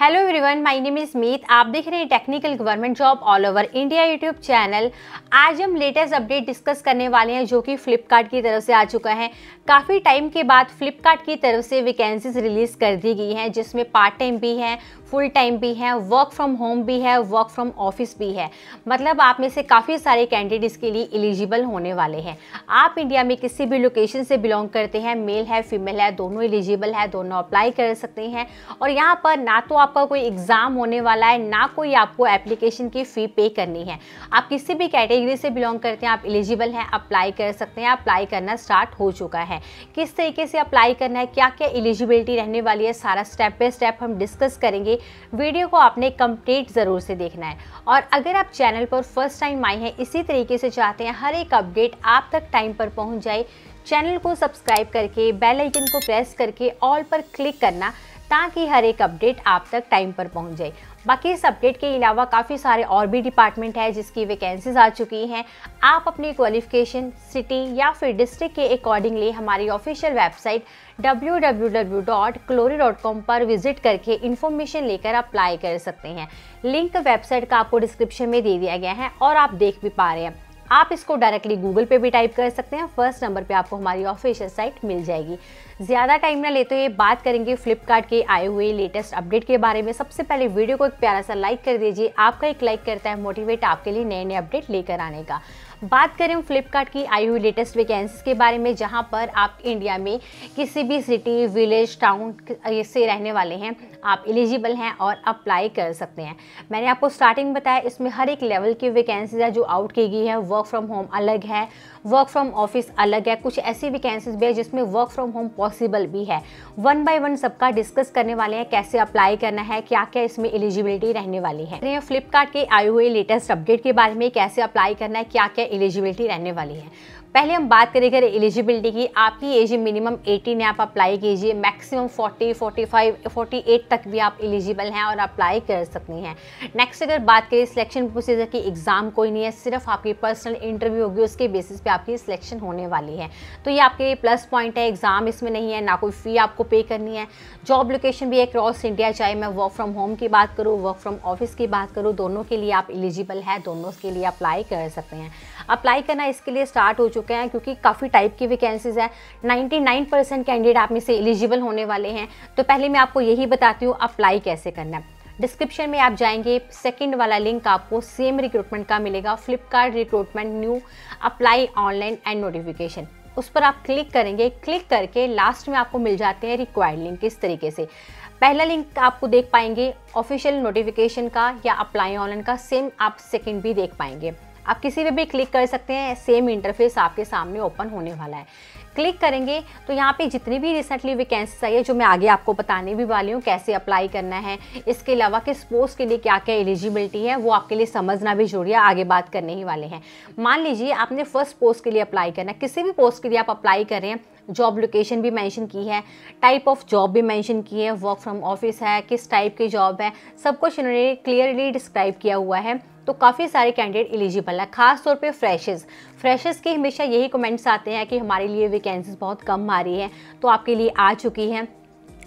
Hello everyone my name is Meet आप देख रहे हैं technical government job all over India YouTube channel आज हम लेटेस्ट अपडेट डिस्कस करने वाले हैं जो कि फ्लिपकार्ट की तरफ़ से आ चुका है। काफ़ी टाइम के बाद फ्लिपकार्ट की तरफ़ से वैकेंसीज रिलीज़ कर दी गई हैं, जिसमें पार्ट टाइम भी हैं फुल टाइम भी है वर्क फ्रॉम होम भी है वर्क फ्रॉम ऑफ़िस भी है। मतलब आप में से काफ़ी सारे कैंडिडेट्स के लिए एलिजिबल होने वाले हैं। आप इंडिया में किसी भी लोकेशन से बिलोंग करते हैं मेल है फीमेल है, दोनों एलिजिबल है, दोनों अप्लाई कर सकते हैं। और यहाँ पर ना तो आपका कोई एग्ज़ाम होने वाला है, ना कोई आपको एप्लीकेशन की फ़ी पे करनी है। आप किसी भी कैटेगरी से बिलोंग करते हैं, आप एलिजिबल हैं अप्लाई कर सकते हैं अप्लाई करना स्टार्ट हो चुका है। किस तरीके से अप्लाई करना है क्या क्या एलिजिबिलिटी रहने वाली है, सारा स्टेप बाय स्टेप हम डिस्कस करेंगे। वीडियो को आपने कंप्लीट ज़रूर से देखना है। और अगर आप चैनल पर फ़र्स्ट टाइम आए हैं, इसी तरीके से चाहते हैं हर एक अपडेट आप तक टाइम पर पहुँच जाए, चैनल को सब्सक्राइब करके, बेल आइकन को प्रेस करके, ऑल पर क्लिक करना ताकि हर एक अपडेट आप तक टाइम पर पहुँच जाए। बाकी इस अपडेट के अलावा काफ़ी सारे और भी डिपार्टमेंट है जिसकी वैकेंसीज आ चुकी हैं। आप अपनी क्वालिफिकेशन सिटी या फिर डिस्ट्रिक्ट के अकॉर्डिंगली हमारी ऑफिशियल वेबसाइट www.clory.com पर विज़िट करके इन्फॉर्मेशन लेकर अप्लाई कर सकते हैं। लिंक वेबसाइट का आपको डिस्क्रिप्शन में दे दिया गया है और आप देख भी पा रहे हैं। आप इसको डायरेक्टली गूगल पे भी टाइप कर सकते हैं। फ़र्स्ट नंबर पे आपको हमारी ऑफिशियल साइट मिल जाएगी। ज़्यादा टाइम ना लेते हुए बात करेंगे फ्लिपकार्ट के आए हुए लेटेस्ट अपडेट के बारे में। सबसे पहले वीडियो को एक प्यारा सा लाइक कर दीजिए। आपका एक लाइक करता है मोटिवेट आपके लिए नए नए अपडेट लेकर आने का। बात करें फ्लिपकार्ट की आई हुई लेटेस्ट वैकेंसीज के बारे में, जहाँ पर आप इंडिया में किसी भी सिटी, विलेज, टाउन से रहने वाले हैं, आप एलिजिबल हैं और अप्लाई कर सकते हैं। मैंने आपको स्टार्टिंग बताया, इसमें हर एक लेवल की वैकेंसीज है जो आउट की गई है। वर्क फ्रॉम होम अलग है, वर्क फ्रॉम ऑफ़िस अलग है, कुछ ऐसी वैकेंसीज भी है जिसमें वर्क फ्रॉम होम पॉसिबल भी है। वन बाय वन सबका डिस्कस करने वाले हैं, कैसे अप्लाई करना है क्या क्या इसमें एलिजिबिलिटी रहने वाली है। फ्लिपकार्ट के आए हुए लेटेस्ट अपडेट के बारे में, कैसे अप्लाई करना है क्या क्या एलिजिबिलिटी रहने वाली है। पहले हम बात करें अगर एलिजिबिलिटी की आपकी एज मिनिमम 18 है आप अप्लाई कीजिए मैक्सिमम 40, 45, 48 तक भी आप एलिजिबल हैं और अप्लाई कर सकती हैं। नेक्स्ट अगर बात करें सिलेक्शन प्रोसीजर की एग्ज़ाम कोई नहीं है सिर्फ़ आपकी पर्सनल इंटरव्यू होगी उसके बेसिस पे आपकी सिलेक्शन होने वाली है। तो ये आपके प्लस पॉइंट है एग्ज़ाम इसमें नहीं है ना कोई फ़ी आपको पे करनी है। जॉब लोकेशन भी है क्रॉस इंडिया चाहे मैं वर्क फ्रॉम होम की बात करूँ वर्क फ्रॉम ऑफ़िस की बात करूँ दोनों के लिए आप एलिजिबल है दोनों के लिए अप्लाई कर सकते हैं। अप्लाई करना इसके लिए स्टार्ट हो चुके हैं, क्योंकि काफ़ी टाइप की वैकेंसीज है। 99 परसेंट कैंडिडेट आप में से एलिजिबल होने वाले हैं। तो पहले मैं आपको यही बताती हूँ अप्लाई कैसे करना है। डिस्क्रिप्शन में आप जाएँगे सेकंड वाला लिंक आपको सेम रिक्रूटमेंट का मिलेगा। Flipkart recruitment new apply online and notification उस पर आप क्लिक करेंगे। क्लिक करके लास्ट में आपको मिल जाते हैं रिक्वायर्ड लिंक इस तरीके से। पहला लिंक आपको देख पाएँगे ऑफिशियल नोटिफिकेशन का या अप्लाई ऑनलाइन का। सेम आप सेकंड भी देख पाएँगे। आप किसी पे भी क्लिक कर सकते हैं सेम इंटरफेस आपके सामने ओपन होने वाला है। क्लिक करेंगे तो यहाँ पे जितनी भी रिसेंटली वैकेंसीज आई है, जो मैं आगे आपको बताने भी वाली हूँ, कैसे अप्लाई करना है, इसके अलावा किस पोस्ट के लिए क्या क्या एलिजिबिलिटी है, वो आपके लिए समझना भी ज़रूरी है, आगे बात करने ही वाले हैं। मान लीजिए आपने फ़र्स्ट पोस्ट के लिए अप्लाई करना है, किसी भी पोस्ट के लिए आप अप्लाई कर रहे हैं जॉब लोकेशन भी मेंशन की है टाइप ऑफ़ जॉब भी मेंशन की है वर्क फ्रॉम ऑफ़िस है, किस टाइप की जॉब है, सब कुछ इन्होंने क्लियरली डिस्क्राइब किया हुआ है। तो काफ़ी सारे कैंडिडेट एलिजिबल है, खास तौर पे फ्रेशर्स फ्रेशर्स के हमेशा यही कमेंट्स आते हैं कि हमारे लिए वैकेंसीज बहुत कम आ रही हैं तो आपके लिए आ चुकी हैं।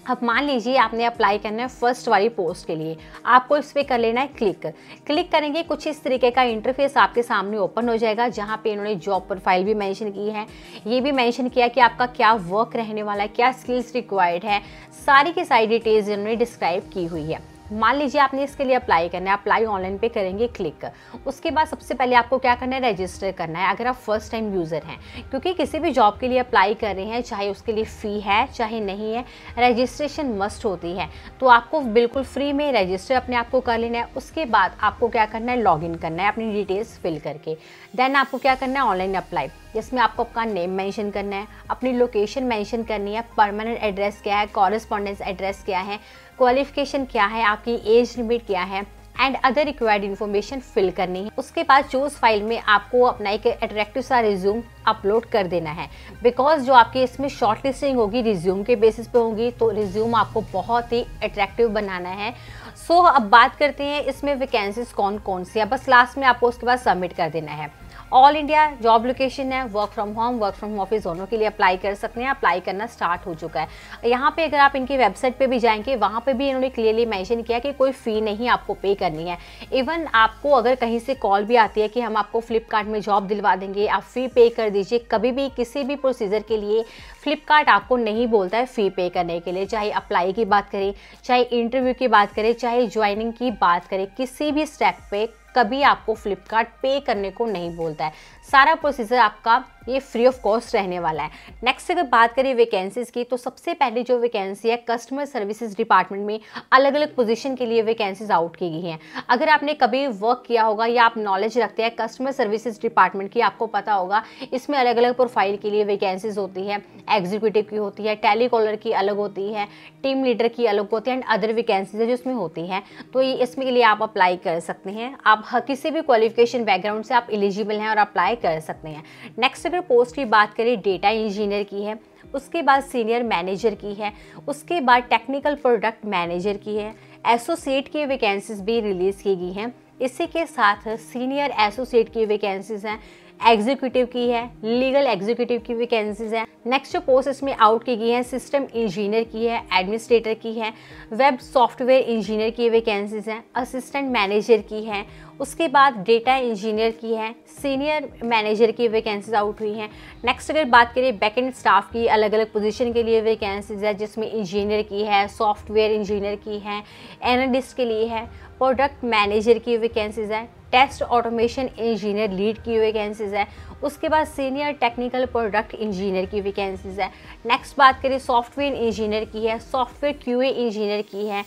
अब मान लीजिए आपने अप्लाई करना है फ़र्स्ट वाली पोस्ट के लिए, आपको इस पर कर लेना है क्लिक क्लिक करेंगे, कुछ इस तरीके का इंटरफेस आपके सामने ओपन हो जाएगा, जहाँ पे इन्होंने जॉब प्रोफ़ाइल भी मेंशन की है। ये भी मेंशन किया कि आपका क्या वर्क रहने वाला है, क्या स्किल्स रिक्वायर्ड है, सारी की सारी डिटेल्स इन्होंने डिस्क्राइब की हुई है। मान लीजिए आपने इसके लिए अप्लाई करना है अप्लाई ऑनलाइन पे करेंगे क्लिक उसके बाद सबसे पहले आपको क्या करना है रजिस्टर करना है, अगर आप फ़र्स्ट टाइम यूज़र हैं। क्योंकि किसी भी जॉब के लिए अप्लाई कर रहे हैं, चाहे उसके लिए फ़ी है, चाहे नहीं है रजिस्ट्रेशन मस्ट होती है। तो आपको बिल्कुल फ्री में रजिस्टर अपने आप को कर लेना है। उसके बाद आपको क्या करना है लॉग करना है, अपनी डिटेल्स फिल करके। देन आपको क्या करना है ऑनलाइन अप्लाई जिसमें आपको आपका नेम मेंशन करना है अपनी लोकेशन मेंशन करनी है परमानेंट एड्रेस क्या है कॉरेस्पॉन्डेंस एड्रेस क्या है क्वालिफिकेशन क्या है आपकी एज लिमिट क्या है and other required information fill करनी है। उसके बाद चूज़ फ़ाइल में आपको अपना एक अट्रैक्टिव सा रिज्यूम अपलोड कर देना है। बिकॉज़ जो आपकी इसमें शॉर्ट लिस्टिंग होगी रिज्यूम के बेसिस पे होगी तो रिज्यूम आपको बहुत ही अट्रैक्टिव बनाना है। सो so, अब बात करते हैं इसमें वैकेंसीज कौन कौन सी है। बस लास्ट में आपको उसके बाद सबमिट कर देना है। ऑल इंडिया जॉब लोकेशन है work from home work from office दोनों के लिए अप्लाई कर सकते हैं अप्लाई करना स्टार्ट हो चुका है। यहाँ पे अगर आप इनकी वेबसाइट पे भी जाएँगे, वहाँ पे भी इन्होंने क्लियरली मेंशन किया कि कोई फ़ी नहीं आपको पे करनी है। इवन आपको अगर कहीं से कॉल भी आती है कि हम आपको फ्लिपकार्ट में जॉब दिलवा देंगे, आप फ़ी पे कर दीजिए, कभी भी किसी भी प्रोसीजर के लिए फ्लिपकार्ट आपको नहीं बोलता है फ़ी पे करने के लिए। चाहे अप्लाई की बात करें, चाहे इंटरव्यू की बात करें, चाहे ज्वाइनिंग की बात करें, किसी भी स्टेप पे कभी आपको फ्लिपकार्ट पे करने को नहीं बोलता है। सारा प्रोसीजर आपका ये फ्री ऑफ़ कॉस्ट रहने वाला है। नेक्स्ट अगर बात करें वैकेंसीज की तो सबसे पहले जो वैकेंसी है कस्टमर सर्विसेज़ डिपार्टमेंट में अलग अलग पोजीशन के लिए वैकेंसीज आउट की गई हैं। अगर आपने कभी वर्क किया होगा या आप नॉलेज रखते हैं कस्टमर सर्विसेज़ डिपार्टमेंट की आपको पता होगा, इसमें अलग अलग प्रोफ़ाइल के लिए वैकेंसीज होती है। एग्जीक्यूटिव की होती है टेलीकॉलर की अलग होती है टीम लीडर की अलग होती है एंड अदर वैकेंसीज जो इसमें होती हैं। तो ये इसमें के लिए आप अप्लाई कर सकते हैं। आप किसी भी क्वालिफिकेशन बैकग्राउंड से आप एलिजिबल हैं और अप्लाई कर सकते हैं। नेक्स्ट अगर पोस्ट की बात करें डेटा इंजीनियर की है, उसके बाद सीनियर मैनेजर की है, उसके बाद टेक्निकल प्रोडक्ट मैनेजर की है एसोसिएट की वैकेंसीज भी रिलीज़ की गई हैं। इसी के साथ सीनियर एसोसिएट की वैकेंसीज हैं एग्जीक्यूटिव की है लीगल एग्जीक्यूटिव की वैकेंसीज है। नेक्स्ट जो पोस्ट इसमें आउट की गई है सिस्टम इंजीनियर की है एडमिनिस्ट्रेटर की है वेब सॉफ्टवेयर इंजीनियर की वैकेंसीज हैं असिस्टेंट मैनेजर की है उसके बाद डेटा इंजीनियर की है सीनियर मैनेजर की वैकेंसीज आउट हुई हैं। नेक्स्ट अगर बात करें बैकेंड स्टाफ की अलग अलग पोजीशन के लिए वैकेंसीज है, जिसमें इंजीनियर की है सॉफ्टवेयर इंजीनियर की है एनालिस्ट के लिए है प्रोडक्ट मैनेजर की वैकेंसीज है टेस्ट ऑटोमेशन इंजीनियर लीड की वैकेंसीज है, उसके बाद सीनियर टेक्निकल प्रोडक्ट इंजीनियर की वैकेंसीज है। नेक्स्ट बात करें सॉफ्टवेयर इंजीनियर की है सॉफ्टवेयर क्यूए इंजीनियर की है।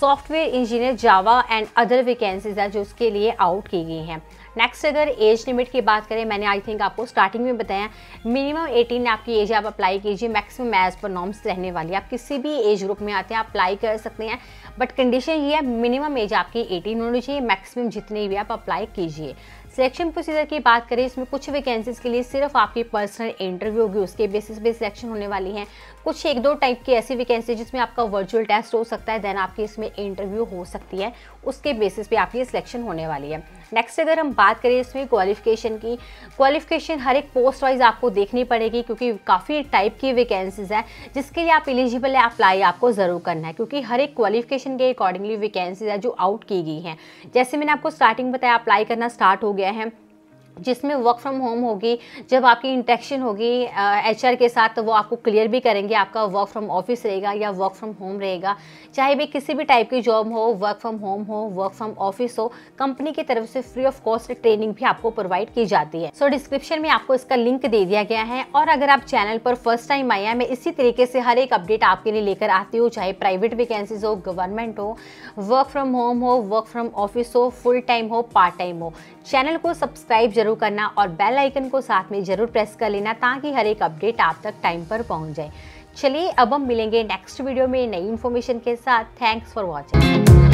Software engineer Java and other vacancies है जो उसके लिए आउट की गई हैं। नेक्स्ट अगर एज लिमिट की बात करें, मैंने आई थिंक आपको स्टार्टिंग में बताया मिनिमम 18 आपकी एज आप अप्लाई कीजिए मैक्सिमम एज पर नॉर्म्स रहने वाली है। आप किसी भी एज ग्रुप में आते हैं, आप अप्लाई कर सकते हैं बट कंडीशन ये है मिनिमम एज आपकी 18 होनी चाहिए मैक्सिमम जितनी भी आप अप्लाई कीजिए। सिलेक्शन प्रोसीजर की बात करें, इसमें कुछ वैकेंसीज के लिए सिर्फ़ आपकी पर्सनल इंटरव्यू होगी, उसके बेसिस पे सिलेक्शन होने वाली है। कुछ एक दो टाइप की ऐसी वैकेंसी जिसमें आपका वर्चुअल टेस्ट हो सकता है देन आपकी इसमें इंटरव्यू हो सकती है, उसके बेसिस पे आपकी सिलेक्शन होने वाली है। नेक्स्ट अगर हम बात करें इसमें क्वालिफिकेशन की क्वालिफिकेशन हर एक पोस्ट वाइज आपको देखनी पड़ेगी, क्योंकि काफ़ी टाइप की वैकेंसीज है, जिसके लिए आप एलिजिबल है अप्लाई आपको ज़रूर करना है, क्योंकि हर एक क्वालिफिकेशन के अकॉर्डिंगली वैकेंसीज है जो आउट की गई हैं। जैसे मैंने आपको स्टार्टिंग बताया अप्लाई करना स्टार्ट हो गया है जिसमें वर्क फ्रॉम होम होगी जब आपकी इंटेक्शन होगी एचआर के साथ तो वो आपको क्लियर भी करेंगे आपका वर्क फ्रॉम ऑफ़िस रहेगा या वर्क फ्रॉम होम रहेगा। चाहे भी किसी भी टाइप की जॉब हो वर्क फ्रॉम होम हो वर्क फ्रॉम ऑफ़िस हो कंपनी की तरफ़ से फ्री ऑफ़ कॉस्ट ट्रेनिंग भी आपको प्रोवाइड की जाती है। सो so, डिस्क्रिप्शन में आपको इसका लिंक दे दिया गया है और अगर आप चैनल पर फ़र्स्ट टाइम हैं मैं इसी तरीके से हर एक अपडेट आपके लिए लेकर आती हूँ चाहे प्राइवेट वैकेंसीज हो गवर्नमेंट हो वर्क फ्रॉम होम हो वर्क फ्रॉम ऑफ़िस हो फुल टाइम हो पार्ट टाइम हो। चैनल को सब्सक्राइब ज़रूर करना और बेल आइकन को साथ में ज़रूर प्रेस कर लेना ताकि हर एक अपडेट आप तक टाइम पर पहुँच जाए। चलिए, अब हम मिलेंगे नेक्स्ट वीडियो में नई इन्फॉर्मेशन के साथ। Thanks for watching